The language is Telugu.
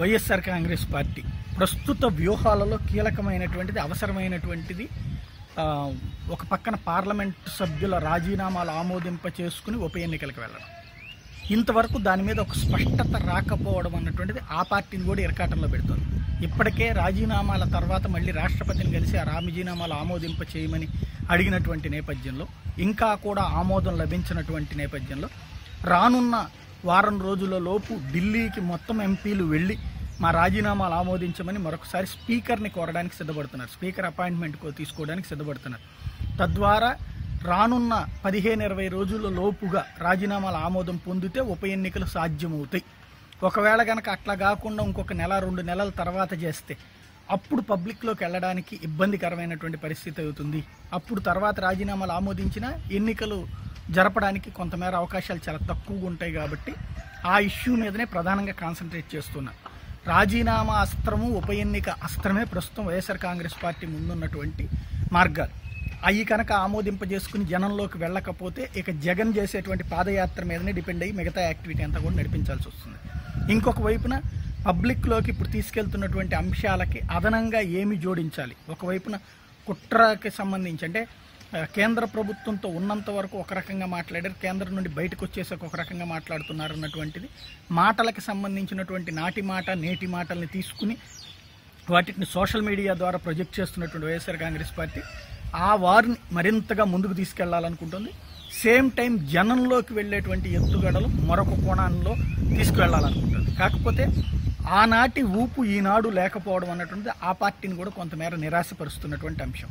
వైఎస్ఆర్ కాంగ్రెస్ పార్టీ ప్రస్తుత వ్యూహాలలో కీలకమైనటువంటిది అవసరమైనటువంటిది ఒక పక్కన పార్లమెంట్ సభ్యుల రాజీనామాలు ఆమోదింప చేసుకుని ఉప ఎన్నికలకు వెళ్ళడం. ఇంతవరకు దాని మీద ఒక స్పష్టత రాకపోవడం అన్నటువంటిది ఆ పార్టీని కూడా ఇరకాటంలో పెడుతుంది. ఇప్పటికే రాజీనామాల తర్వాత మళ్ళీ రాష్ట్రపతిని కలిసి ఆ రాజీనామాలు ఆమోదింప చేయమని అడిగినటువంటి నేపథ్యంలో ఇంకా కూడా ఆమోదం లభించినటువంటి నేపథ్యంలో రానున్న వారం రోజుల లోపు ఢిల్లీకి మొత్తం ఎంపీలు వెళ్ళి మా రాజీనామాలు ఆమోదించమని మరొకసారి స్పీకర్ని కోరడానికి సిద్ధపడుతున్నారు. స్పీకర్ అపాయింట్మెంట్ తీసుకోవడానికి సిద్ధపడుతున్నారు. తద్వారా రానున్న పదిహేను ఇరవై రోజుల లోపుగా రాజీనామాల ఆమోదం పొందితే ఉప ఎన్నికలు సాధ్యమవుతాయి. ఒకవేళ కనుక అట్లా కాకుండా ఇంకొక నెల రెండు నెలల తర్వాత చేస్తే అప్పుడు పబ్లిక్లోకి వెళ్ళడానికి ఇబ్బందికరమైనటువంటి పరిస్థితి అవుతుంది. అప్పుడు తర్వాత రాజీనామాలు ఆమోదించినా ఎన్నికలు జరపడానికి కొంతమేర అవకాశాలు చాలా తక్కువగా ఉంటాయి కాబట్టి ఆ ఇష్యూ మీదనే ప్రధానంగా కాన్సన్ట్రేట్ చేస్తున్నారు రాజీనామా అస్త్రము ఉప ఎన్నిక అస్త్రమే ప్రస్తుతం వైఎస్ఆర్ కాంగ్రెస్ పార్టీ ముందున్నటువంటి మార్గాలు. అవి కనుక ఆమోదింపజేసుకుని జనంలోకి వెళ్ళకపోతే ఇక జగన్ చేసేటువంటి పాదయాత్ర మీదనే డిపెండ్ అయ్యి మిగతా యాక్టివిటీ అంతా కూడా నడిపించాల్సి వస్తుంది. ఇంకొక వైపున పబ్లిక్లోకి ఇప్పుడు తీసుకెళ్తున్నటువంటి అంశాలకి అదనంగా ఏమి జోడించాలి? ఒకవైపున కుట్రకి సంబంధించి అంటే కేంద్ర ప్రభుత్వంతో ఉన్నంత వరకు ఒక రకంగా మాట్లాడారు. కేంద్రం నుండి బయటకు వచ్చేసాక ఒక రకంగా మాట్లాడుతున్నారు అన్నటువంటిది. మాటలకు సంబంధించినటువంటి నాటి మాట నేటి మాటల్ని తీసుకుని వాటిని సోషల్ మీడియా ద్వారా ప్రొజెక్ట్ చేస్తున్నటువంటి వైఎస్ఆర్ కాంగ్రెస్ పార్టీ ఆ వారిని మరింతగా ముందుకు తీసుకెళ్ళాలనుకుంటుంది. సేమ్ టైం జనంలోకి వెళ్ళేటువంటి ఎత్తుగడలు మరొక కోణంలో తీసుకువెళ్ళాలనుకుంటుంది. కాకపోతే ఆనాటి ఊపు ఈనాడు లేకపోవడం అన్నటువంటిది ఆ పార్టీని కూడా కొంతమేర నిరాశపరుస్తున్నటువంటి అంశం.